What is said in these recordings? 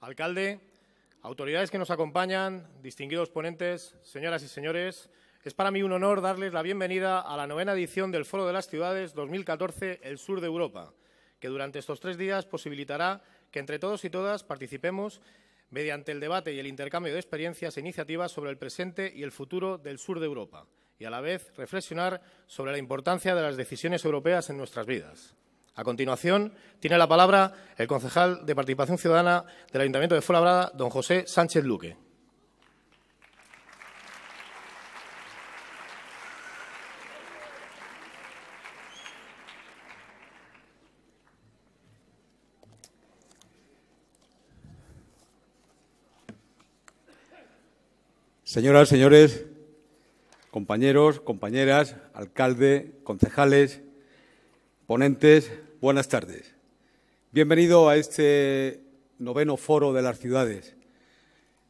alcalde, autoridades que nos acompañan, distinguidos ponentes, señoras y señores, es para mí un honor darles la bienvenida a la novena edición del Foro de las Ciudades 2014 El Sur de Europa, que durante estos tres días posibilitará que entre todos y todas participemos mediante el debate y el intercambio de experiencias e iniciativas sobre el presente y el futuro del sur de Europa, y a la vez reflexionar sobre la importancia de las decisiones europeas en nuestras vidas. A continuación, tiene la palabra el concejal de Participación Ciudadana del Ayuntamiento de Fuenlabrada, don José Sánchez Luque. Señoras, señores, compañeros, compañeras, alcalde, concejales, ponentes, buenas tardes. Bienvenido a este noveno foro de las ciudades.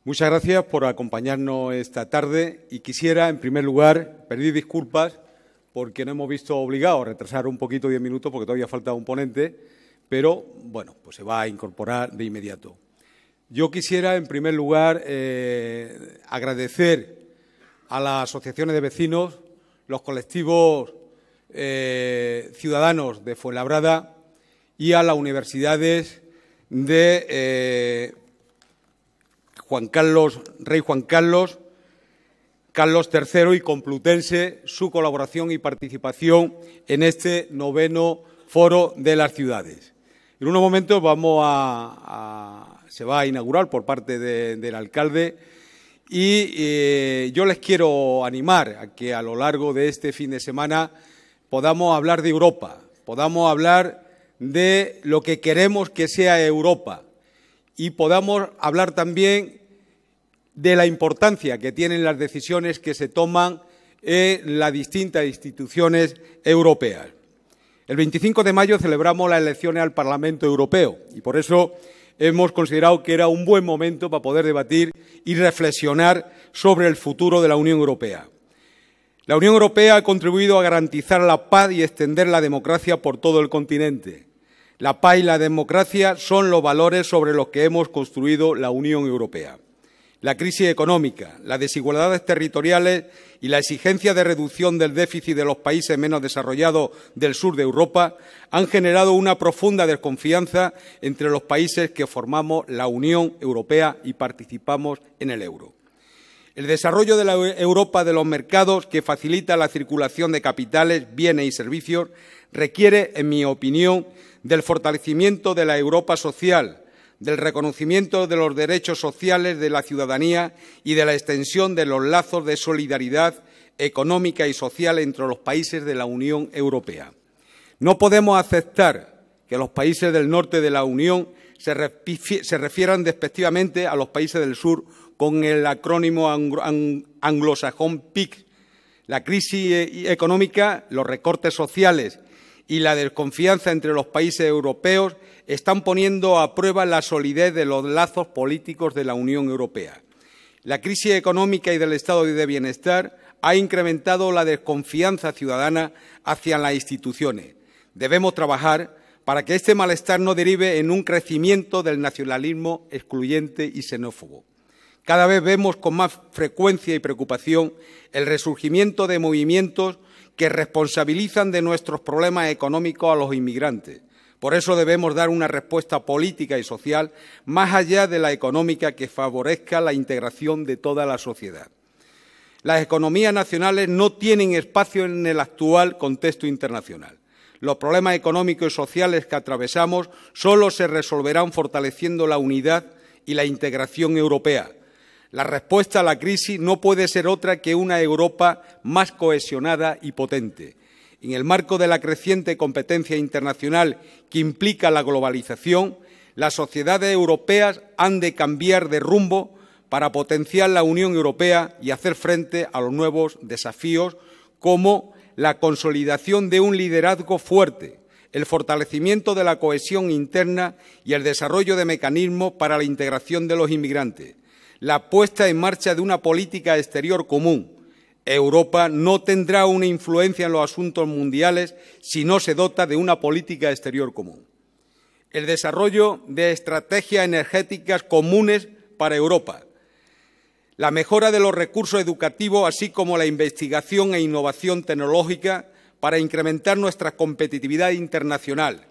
Muchas gracias por acompañarnos esta tarde y quisiera, en primer lugar, pedir disculpas porque no hemos visto obligado a retrasar un poquito diez minutos porque todavía falta un ponente, pero bueno, pues se va a incorporar de inmediato. Yo quisiera, en primer lugar, eh, agradecer a las asociaciones de vecinos, los colectivos eh, ciudadanos de Fuenlabrada y a las universidades de eh, Juan Carlos, Rey Juan Carlos, Carlos III y Complutense, su colaboración y participación en este noveno foro de las ciudades. En unos momentos vamos a se va a inaugurar por parte del alcalde. Y eh, yo les quiero animar a que a lo largo de este fin de semana podamos hablar de Europa, podamos hablar de lo que queremos que sea Europa y podamos hablar también de la importancia que tienen las decisiones que se toman en las distintas instituciones europeas. El 25 de mayo celebramos las elecciones al Parlamento Europeo y por eso hemos considerado que era un buen momento para poder debatir y reflexionar sobre el futuro de la Unión Europea. La Unión Europea ha contribuido a garantizar la paz y extender la democracia por todo el continente. La paz y la democracia son los valores sobre los que hemos construido la Unión Europea la crisis económica, las desigualdades territoriales y la exigencia de reducción del déficit de los países menos desarrollados del sur de Europa han generado una profunda desconfianza entre los países que formamos la Unión Europea y participamos en el euro. El desarrollo de la Europa de los mercados que facilita la circulación de capitales, bienes y servicios requiere, en mi opinión, del fortalecimiento de la Europa social, del reconocimiento de los derechos sociales de la ciudadanía y de la extensión de los lazos de solidaridad económica y social entre los países de la Unión Europea. No podemos aceptar que los países del norte de la Unión se, refieran despectivamente a los países del sur con el acrónimo anglosajón PIC. La crisis e-, económica, los recortes sociales y la desconfianza entre los países europeos están poniendo a prueba la solidez de los lazos políticos de la Unión Europea. La crisis económica y del estado de bienestar ha incrementado la desconfianza ciudadana hacia las instituciones. Debemos trabajar para que este malestar no derive en un crecimiento del nacionalismo excluyente y xenófobo. Cada vez vemos con más frecuencia y preocupación el resurgimiento de movimientos que responsabilizan de nuestros problemas económicos a los inmigrantes. Por eso debemos dar una respuesta política y social más allá de la económica que favorezca la integración de toda la sociedad. Las economías nacionales no tienen espacio en el actual contexto internacional. Los problemas económicos y sociales que atravesamos solo se resolverán fortaleciendo la unidad y la integración europea, la respuesta a la crisis no puede ser otra que una Europa más cohesionada y potente. En el marco de la creciente competencia internacional que implica la globalización, las sociedades europeas han de cambiar de rumbo para potenciar la Unión Europea y hacer frente a los nuevos desafíos como la consolidación de un liderazgo fuerte, el fortalecimiento de la cohesión interna y el desarrollo de mecanismos para la integración de los inmigrantes, la puesta en marcha de una política exterior común. Europa no tendrá una influencia en los asuntos mundiales si no se dota de una política exterior común. el desarrollo de estrategias energéticas comunes para Europa, la mejora de los recursos educativos, así como la investigación e innovación tecnológica para incrementar nuestra competitividad internacional.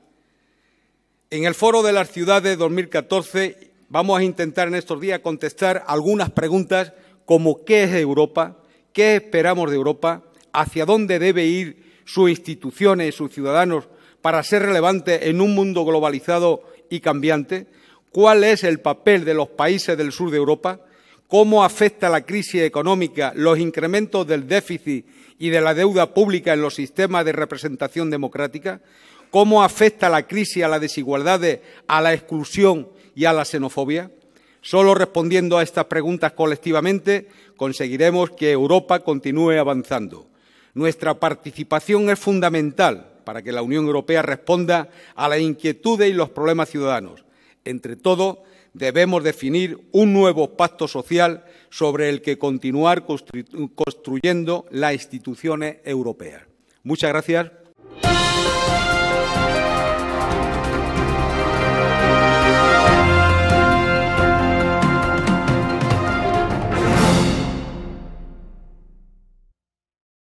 En el Foro de las Ciudades 2014 vamos a intentar en estos días contestar algunas preguntas como ¿qué es Europa? ¿Qué esperamos de Europa? ¿Hacia dónde debe ir sus instituciones y sus ciudadanos para ser relevantes en un mundo globalizado y cambiante? ¿Cuál es el papel de los países del sur de Europa? ¿Cómo afecta la crisis económica, los incrementos del déficit y de la deuda pública en los sistemas de representación democrática? ¿Cómo afecta la crisis a las desigualdades, a la exclusión y a la xenofobia? Solo respondiendo a estas preguntas colectivamente conseguiremos que Europa continúe avanzando. Nuestra participación es fundamental para que la Unión Europea responda a las inquietudes y los problemas ciudadanos. Entre todos, debemos definir un nuevo pacto social sobre el que continuar construyendo las instituciones europeas. Muchas gracias.